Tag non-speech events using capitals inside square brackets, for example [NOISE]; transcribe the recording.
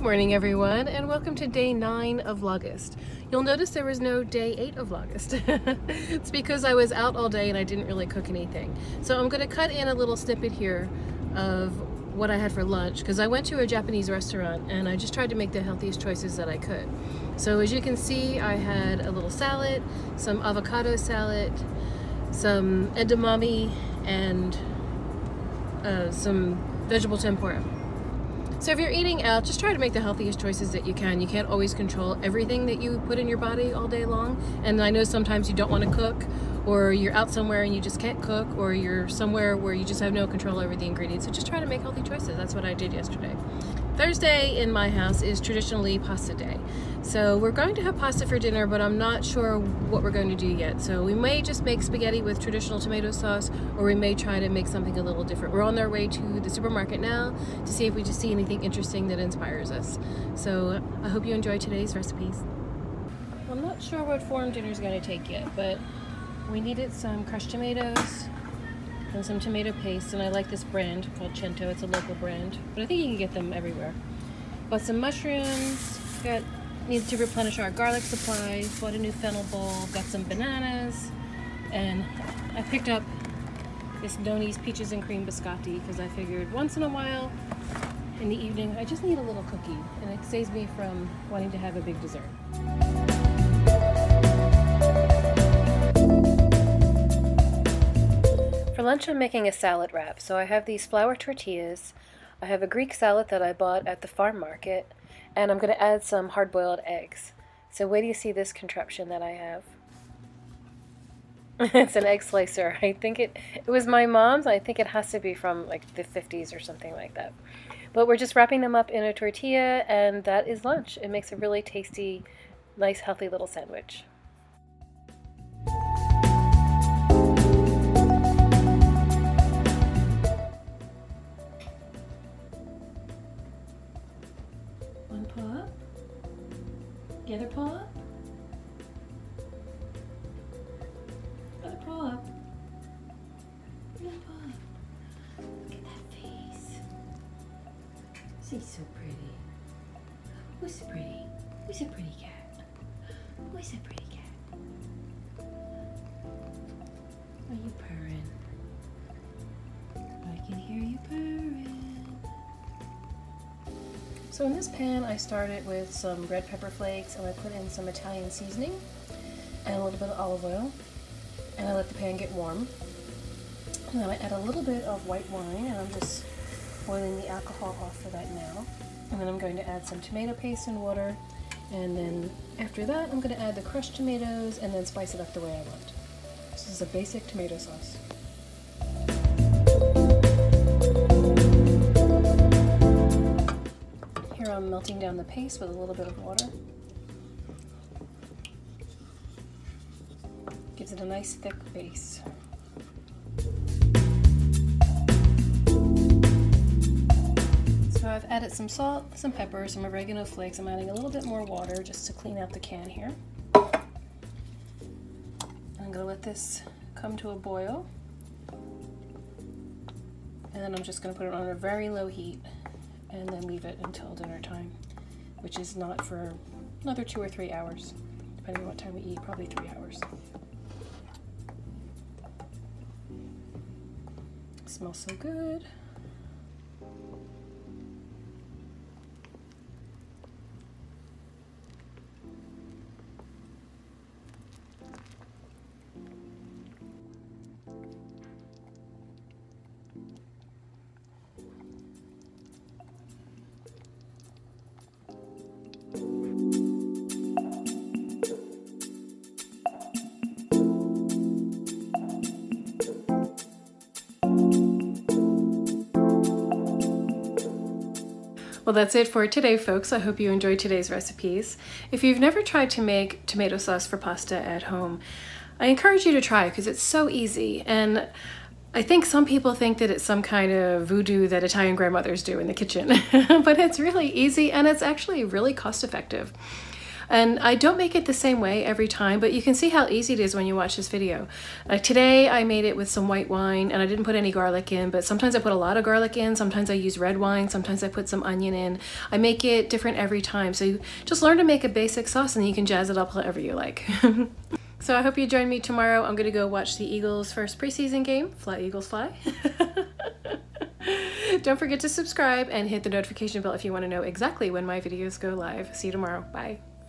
Good morning everyone and welcome to day 9 of Vlogust. You'll notice there was no day 8 of Vlogust. [LAUGHS] it's because I was out all day and I didn't really cook anything. So I'm going to cut in a little snippet here of what I had for lunch because I went to a Japanese restaurant and I just tried to make the healthiest choices that I could. So as you can see I had a little salad, some avocado salad, some edamame and uh, some vegetable tempura. So if you're eating out, just try to make the healthiest choices that you can. You can't always control everything that you put in your body all day long. And I know sometimes you don't want to cook or you're out somewhere and you just can't cook or you're somewhere where you just have no control over the ingredients. So just try to make healthy choices. That's what I did yesterday. Thursday in my house is traditionally pasta day. So we're going to have pasta for dinner, but I'm not sure what we're going to do yet. So we may just make spaghetti with traditional tomato sauce, or we may try to make something a little different. We're on our way to the supermarket now to see if we just see anything interesting that inspires us. So I hope you enjoy today's recipes. I'm not sure what form dinner is going to take yet, but we needed some crushed tomatoes, and some tomato paste and I like this brand called Cento it's a local brand but I think you can get them everywhere bought some mushrooms got needs to replenish our garlic supply bought a new fennel bowl got some bananas and I picked up this Nonni's peaches and cream biscotti because I figured once in a while in the evening I just need a little cookie and it saves me from wanting to have a big dessert. For lunch I'm making a salad wrap. So I have these flour tortillas, I have a Greek salad that I bought at the farm market, and I'm going to add some hard-boiled eggs. So where do you see this contraption that I have. [LAUGHS] it's an egg slicer. [LAUGHS] I think it, it was my mom's. I think it has to be from like the 50s or something like that. But we're just wrapping them up in a tortilla and that is lunch. It makes a really tasty, nice, healthy little sandwich. The other paw up. Other paw up. Other paw up. Look at that face. She's so pretty. Who's pretty? Who's a pretty cat? Who's a pretty cat? Are you purring? I can hear you purring. So in this pan I started with some red pepper flakes and I put in some Italian seasoning and a little bit of olive oil and I let the pan get warm. And then I add a little bit of white wine and I'm just boiling the alcohol off for that now. And then I'm going to add some tomato paste and water and then after that I'm going to add the crushed tomatoes and then spice it up the way I want. This is a basic tomato sauce. Down the paste with a little bit of water. Gives it a nice thick base. So I've added some salt, some pepper, some oregano flakes. I'm adding a little bit more water just to clean out the can here. I'm going to let this come to a boil. And then I'm just going to put it on a very low heat and then leave it until dinner time, which is not for another two or three hours, depending on what time we eat, probably three hours. It smells so good. Well, that's it for today, folks. I hope you enjoyed today's recipes. If you've never tried to make tomato sauce for pasta at home, I encourage you to try because it's so easy. And I think some people think that it's some kind of voodoo that Italian grandmothers do in the kitchen, [LAUGHS] but it's really easy and it's actually really cost effective. And I don't make it the same way every time, but you can see how easy it is when you watch this video. Like today I made it with some white wine and I didn't put any garlic in, but sometimes I put a lot of garlic in, sometimes I use red wine, sometimes I put some onion in. I make it different every time. So you just learn to make a basic sauce and you can jazz it up however you like. [LAUGHS] so I hope you join me tomorrow. I'm gonna go watch the Eagles first preseason game. Fly Eagles fly. [LAUGHS] Don't forget to subscribe and hit the notification bell if you want to know exactly when my videos go live. See you tomorrow. Bye.